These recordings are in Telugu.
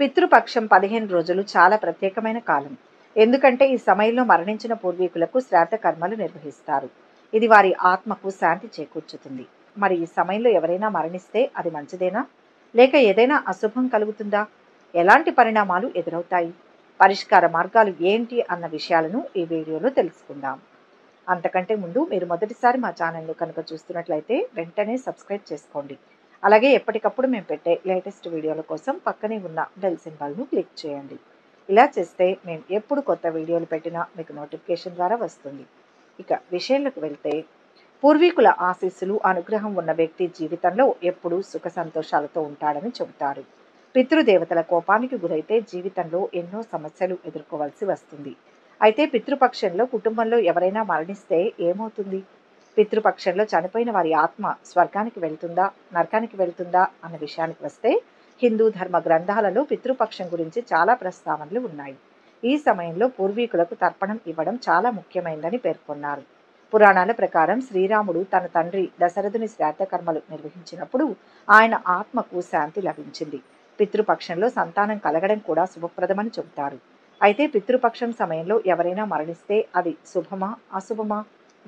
పితృపక్షం పదిహేను రోజులు చాలా ప్రత్యేకమైన కాలం. ఎందుకంటే ఈ సమయంలో మరణించిన పూర్వీకులకు శ్రాద్ధ కర్మలు నిర్వహిస్తారు. ఇది వారి ఆత్మకు శాంతి చేకూర్చుతుంది. మరి ఈ సమయంలో ఎవరైనా మరణిస్తే అది మంచిదేనా? లేక ఏదైనా అశుభం కలుగుతుందా? ఎలాంటి పరిణామాలు ఎదురవుతాయి? పరిష్కార మార్గాలు ఏంటి అన్న విషయాలను ఈ వీడియోలో తెలుసుకుందాం. అంతకంటే ముందు మీరు మొదటిసారి మా ఛానల్ను కనుక చూస్తున్నట్లయితే వెంటనే సబ్స్క్రైబ్ చేసుకోండి. అలాగే ఎప్పటికప్పుడు మేము పెట్టే లేటెస్ట్ వీడియోల కోసం పక్కనే ఉన్న బెల్ సింబల్ను క్లిక్ చేయండి. ఇలా చేస్తే మేము ఎప్పుడు కొత్త వీడియోలు పెట్టినా మీకు నోటిఫికేషన్ ద్వారా వస్తుంది. ఇక విషయంలోకి వెళ్తే పూర్వీకుల ఆశీస్సులు అనుగ్రహం ఉన్న వ్యక్తి జీవితంలో ఎప్పుడూ సుఖ సంతోషాలతో ఉంటాడని చెబుతారు. పితృదేవతల కోపానికి గురైతే జీవితంలో ఎన్నో సమస్యలు ఎదుర్కోవాల్సి వస్తుంది. అయితే పితృపక్షంలో కుటుంబంలో ఎవరైనా మరణిస్తే ఏమవుతుంది? పితృపక్షంలో చనిపోయిన వారి ఆత్మ స్వర్గానికి వెళ్తుందా నరకానికి వెళ్తుందా అన్న విషయానికి వస్తే హిందూ ధర్మ గ్రంథాలలో పితృపక్షం గురించి చాలా ప్రస్తావనలు ఉన్నాయి. ఈ సమయంలో పూర్వీకులకు తర్పణం ఇవ్వడం చాలా ముఖ్యమైనదని పేర్కొన్నారు. పురాణాల ప్రకారం శ్రీరాముడు తన తండ్రి దశరథుని శ్రాద్ధకర్మలు నిర్వహించినప్పుడు ఆయన ఆత్మకు శాంతి లభించింది. పితృపక్షంలో సంతానం కలగడం కూడా శుభప్రదమని చెబుతారు. అయితే పితృపక్షం సమయంలో ఎవరైనా మరణిస్తే అది శుభమా అశుభమా?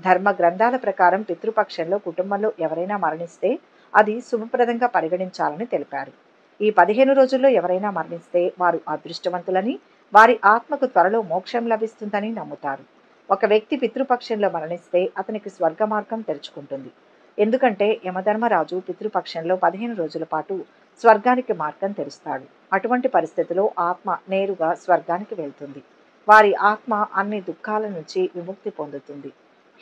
ధర్మ గ్రంథాల ప్రకారం పితృపక్షంలో కుటుంబంలో ఎవరైనా మరణిస్తే అది శుభప్రదంగా పరిగణించాలని తెలిపారు. ఈ పదిహేను రోజుల్లో ఎవరైనా మరణిస్తే వారు అదృష్టవంతులని వారి ఆత్మకు త్వరలో మోక్షం లభిస్తుందని నమ్ముతారు. ఒక వ్యక్తి పితృపక్షంలో మరణిస్తే అతనికి స్వర్గ మార్గం తెరుచుకుంటుంది. ఎందుకంటే యమధర్మరాజు పితృపక్షంలో పదిహేను రోజుల పాటు స్వర్గానికి మార్గం తెరుస్తాడు. అటువంటి పరిస్థితిలో ఆత్మ నేరుగా స్వర్గానికి వెళ్తుంది. వారి ఆత్మ అన్ని దుఃఖాల నుంచి విముక్తి పొందుతుంది.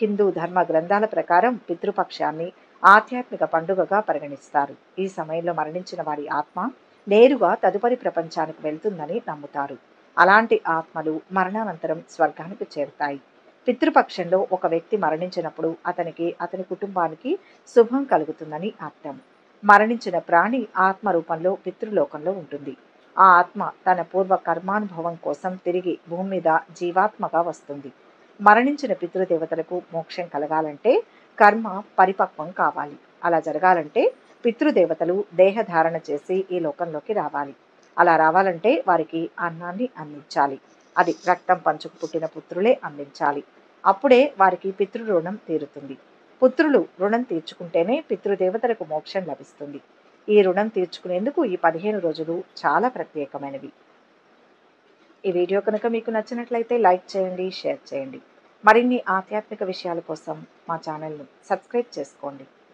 హిందూ ధర్మ గ్రంథాల ప్రకారం పితృపక్షాన్ని ఆధ్యాత్మిక పండుగగా పరిగణిస్తారు. ఈ సమయంలో మరణించిన వారి ఆత్మ నేరుగా తదుపరి ప్రపంచానికి వెళ్తుందని నమ్ముతారు. అలాంటి ఆత్మలు మరణానంతరం స్వర్గానికి చేరుతాయి. పితృపక్షంలో ఒక వ్యక్తి మరణించినప్పుడు అతనికి అతని కుటుంబానికి శుభం కలుగుతుందని అర్థం. మరణించిన ప్రాణి ఆత్మ రూపంలో పితృలోకంలో ఉంటుంది. ఆ ఆత్మ తన పూర్వ కర్మానుభవం కోసం తిరిగి భూమి మీద జీవాత్మగా వస్తుంది. మరణించిన పితృదేవతలకు మోక్షం కలగాలంటే కర్మ పరిపక్వం కావాలి. అలా జరగాలంటే పితృదేవతలు దేహధారణ చేసి ఈ లోకంలోకి రావాలి. అలా రావాలంటే వారికి అన్నాన్ని అందించాలి. అది రక్తం పంచుకు పుట్టిన పుత్రులే అందించాలి. అప్పుడే వారికి పితృ రుణం తీరుతుంది. పుత్రులు రుణం తీర్చుకుంటేనే పితృదేవతలకు మోక్షం లభిస్తుంది. ఈ రుణం తీర్చుకునేందుకు ఈ పదిహేను రోజులు చాలా ప్రత్యేకమైనవి. ఈ వీడియో కనుక మీకు నచ్చినట్లయితే లైక్ చేయండి షేర్ చేయండి. మరిన్ని ఆధ్యాత్మిక విషయాల కోసం మా ఛానల్ను సబ్స్క్రైబ్ చేసుకోండి.